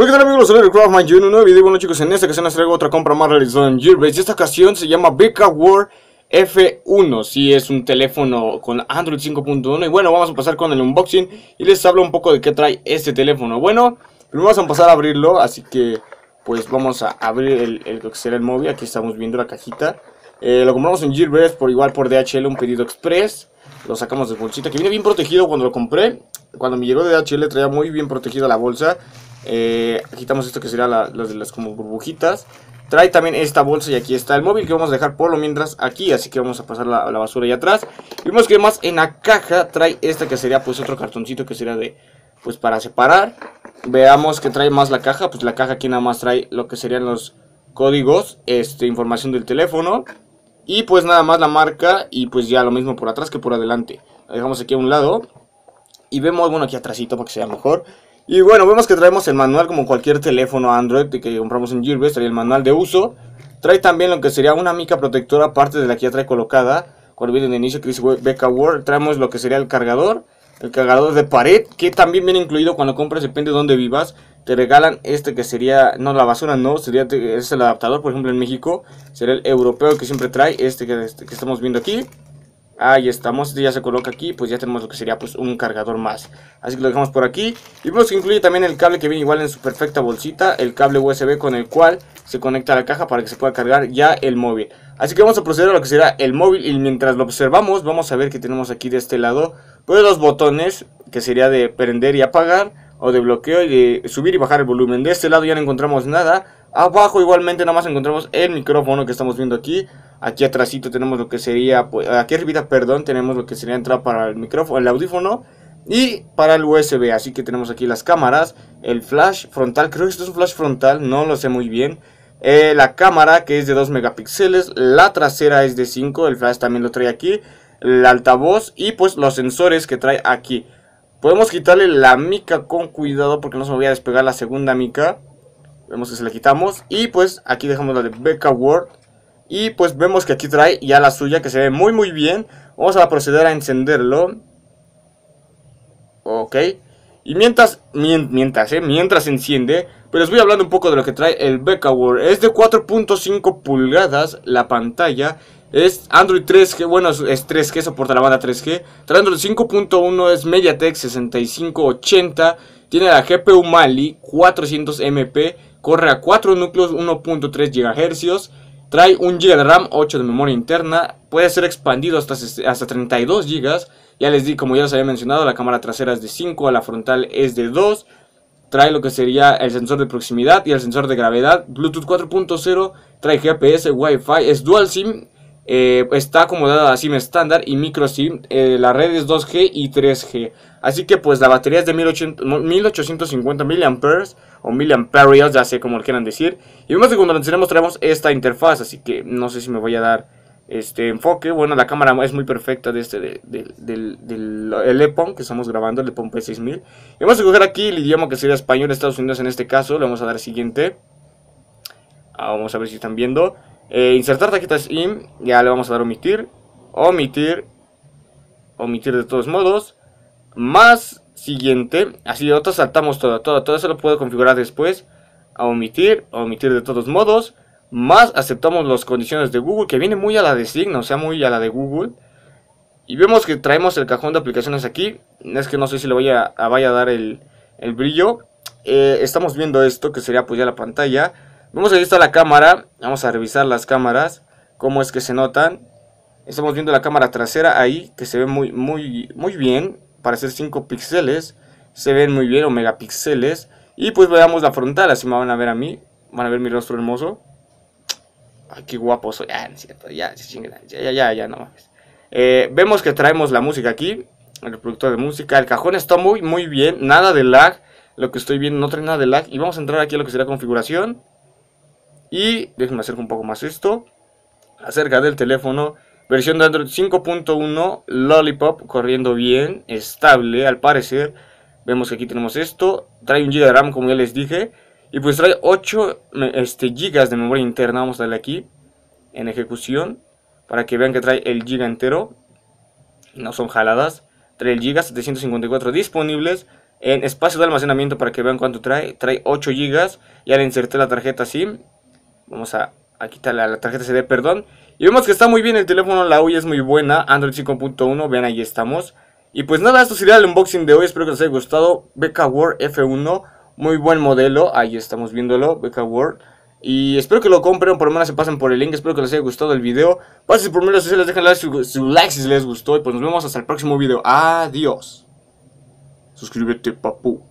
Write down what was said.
Hola, ¿qué tal amigos? Soy el Craftman en un nuevo video. Bueno chicos, en esta ocasión les traigo otra compra más realizada en Gearbase. Esta ocasión se llama Beca War F1. Si es un teléfono con Android 5.1. Y bueno, vamos a pasar con el unboxing y les hablo un poco de qué trae este teléfono. Bueno, primero vamos a pasar a abrirlo, así que pues vamos a abrir el, el que será el móvil. Aquí estamos viendo la cajita. Eh, lo compramos en Gearbest por igual por DHL, un pedido express. Lo sacamos de bolsita, que viene bien protegido cuando lo compré. Cuando me llegó de DHL traía muy bien protegida la bolsa. Eh, quitamos esto que sería las de las como burbujitas. Trae también esta bolsa y aquí está el móvil que vamos a dejar por lo mientras aquí. Así que vamos a pasar la, basura ahí atrás. Vimos que más en la caja trae esta que sería pues otro cartoncito que sería de pues para separar. Veamos que trae más la caja. Pues la caja aquí nada más trae lo que serían los códigos, este, información del teléfono. Y pues nada más la marca y pues ya lo mismo por atrás que por adelante. La dejamos aquí a un lado. Y vemos, bueno, aquí atrásito para que sea mejor. Y bueno, vemos que traemos el manual como cualquier teléfono Android que compramos en Gearbest, trae el manual de uso. Trae también lo que sería una mica protectora aparte de la que ya trae colocada. Cuando viene de inicio dice Beca Word, traemos lo que sería el cargador, el cargador de pared, que también viene incluido cuando compras, depende de dónde vivas. Te regalan este que sería, no la basura no, sería es el adaptador, por ejemplo en México, sería el europeo que siempre trae, este que, este que estamos viendo aquí. Ahí estamos, este ya se coloca aquí, pues ya tenemos lo que sería pues un cargador más. Así que lo dejamos por aquí. Y vemos que incluye también el cable que viene igual en su perfecta bolsita, el cable USB con el cual se conecta a la caja para que se pueda cargar ya el móvil. Así que vamos a proceder a lo que será el móvil y mientras lo observamos vamos a ver que tenemos aquí de este lado pues los botones que sería de prender y apagar o de bloqueo y de subir y bajar el volumen. De este lado ya no encontramos nada. Abajo igualmente nada más encontramos el micrófono que estamos viendo aquí. Aquí atrásito tenemos lo que sería, pues, aquí arriba, perdón, tenemos lo que sería entrar para el micrófono, el audífono y para el USB. Así que tenemos aquí las cámaras, el flash frontal, creo que esto es un flash frontal, no lo sé muy bien. Eh, la cámara que es de 2 megapíxeles, la trasera es de 5, el flash también lo trae aquí, el altavoz y pues los sensores que trae aquí. Podemos quitarle la mica con cuidado porque no se me voy a despegar la segunda mica. Vemos que se la quitamos y pues aquí dejamos la de Becca Word y pues vemos que aquí trae ya la suya que se ve muy muy bien. Vamos a proceder a encenderlo. Ok. Y mientras, mientras, eh, mientras enciende, pero les voy hablando un poco de lo que trae el Word. Es de 4.5 pulgadas la pantalla. Es Android 3G, bueno, es 3G, soporta la banda 3G. Trae Android 5.1, es MediaTek 6580. Tiene la GPU Mali 400MP. Corre a 4 núcleos 1.3 GHz. Trae 1 GB de RAM, 8 de memoria interna, puede ser expandido hasta, hasta 32 GB. Ya les di, como ya les había mencionado, la cámara trasera es de 5, la frontal es de 2. Trae lo que sería el sensor de proximidad y el sensor de gravedad. Bluetooth 4.0, trae GPS, Wi-Fi, es dual SIM. Eh, está acomodada a SIM estándar y micro SIM. Eh, la red es 2G y 3G. Así que pues la batería es de 1850 mAh o miliamperios, ya sé cómo lo quieran decir. Y vemos que cuando lo enseñamos traemos esta interfaz, así que no sé si me voy a dar este enfoque. Bueno, la cámara es muy perfecta de este, del, del el que estamos grabando, el EPON P6000. Y vamos a coger aquí el idioma que sería español, Estados Unidos en este caso, le vamos a dar siguiente. Ah, vamos a ver si están viendo. Eh, insertar tarjetas SIM, ya le vamos a dar omitir, omitir, omitir de todos modos. Más siguiente. Así otros saltamos todo, todo, todo eso lo puedo configurar después. A omitir, omitir de todos modos. Más aceptamos las condiciones de Google, que viene muy a la de Signo, o sea, muy a la de Google. Y vemos que traemos el cajón de aplicaciones aquí. Es que no sé si le voy a, vaya a dar el, brillo. Eh, estamos viendo esto, que sería pues ya la pantalla. Vemos que ahí está la cámara. Vamos a revisar las cámaras. Cómo es que se notan. Estamos viendo la cámara trasera ahí, que se ve muy, muy, muy bien para hacer 5 píxeles. Se ven muy bien, o megapíxeles. Y pues veamos la frontal, así me van a ver a mí. Van a ver mi rostro hermoso. Ay, qué guapo soy. Ah, cierto, ya, ya, ya, ya, no eh, vemos que traemos la música aquí. El reproductor de música. El cajón está muy, muy bien. Nada de lag. Lo que estoy viendo no trae nada de lag. Y vamos a entrar aquí a lo que sería configuración. Y déjenme hacer un poco más esto. Acerca del teléfono. Versión de Android 5.1, Lollipop, corriendo bien, estable al parecer. Vemos que aquí tenemos esto. Trae un GB de RAM, como ya les dije. Y pues trae 8 este, GB de memoria interna. Vamos a darle aquí, en ejecución, para que vean que trae el GB entero. No son jaladas. Trae el GB 754 disponibles. En espacio de almacenamiento para que vean cuánto trae. Trae 8 GB. Ya le inserté la tarjeta SIM. Vamos a, a quitarle la tarjeta CD, perdón. Y vemos que está muy bien el teléfono, la UI es muy buena. Android 5.1, vean ahí estamos. Y pues nada, esto sería el unboxing de hoy. Espero que les haya gustado. BK Word F1, muy buen modelo. Ahí estamos viéndolo, BK Word. Y espero que lo compren, por lo menos se pasen por el link. Espero que les haya gustado el video. Pasen por medio sociales, dejen su, su like si les gustó. Y pues nos vemos hasta el próximo video. Adiós. Suscríbete, papu.